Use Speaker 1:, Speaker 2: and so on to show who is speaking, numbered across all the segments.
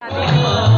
Speaker 1: 大哥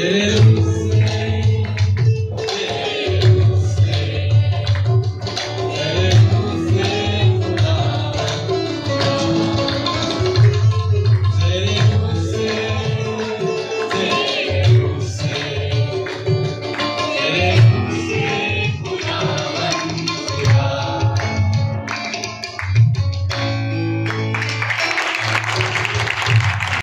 Speaker 1: Valeu!